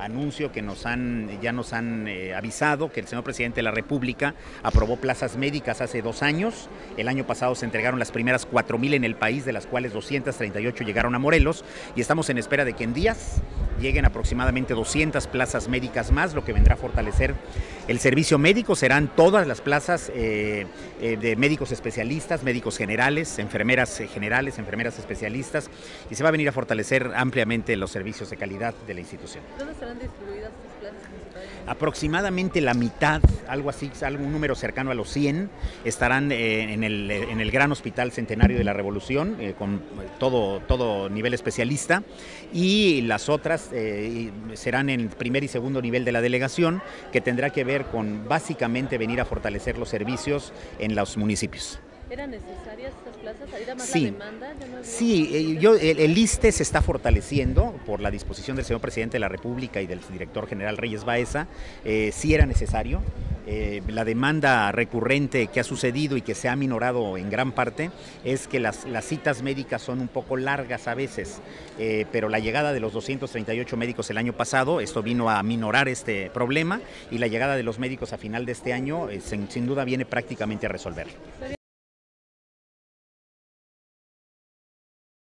anuncio que nos han, ya nos han eh, avisado que el señor presidente de la República aprobó plazas médicas hace dos años. El año pasado se entregaron las primeras 4.000 en el país, de las cuales 238 llegaron a Morelos y estamos en espera de que en días lleguen aproximadamente 200 plazas médicas más, lo que vendrá a fortalecer el servicio médico. Serán todas las plazas eh, eh, de médicos especialistas, médicos generales, enfermeras eh, generales, enfermeras especialistas, y se va a venir a fortalecer ampliamente los servicios de calidad de la institución. ¿Dónde estarán distribuidas estas plazas? Aproximadamente la mitad, algo así, algún número cercano a los 100, estarán eh, en, el, en, el, Gran Hospital Centenario de la Revolución, con todo, todo nivel especialista, y las otras eh, serán en primer y segundo nivel de la delegación, que tendrá que ver con básicamente venir a fortalecer los servicios en los municipios. ¿Eran necesarias estas plazas? ¿Era más sí. la demanda? Yo no sí, eh, yo, el, el, ISTE se está fortaleciendo por la disposición del señor presidente de la República y del director general Reyes Baeza. Eh, sí era necesario. Eh, la demanda recurrente que ha sucedido y que se ha minorado en gran parte es que las, citas médicas son un poco largas a veces, eh, pero la llegada de los 238 médicos el año pasado, esto vino a minorar este problema y la llegada de los médicos a final de este año eh, sin duda viene prácticamente a resolverlo.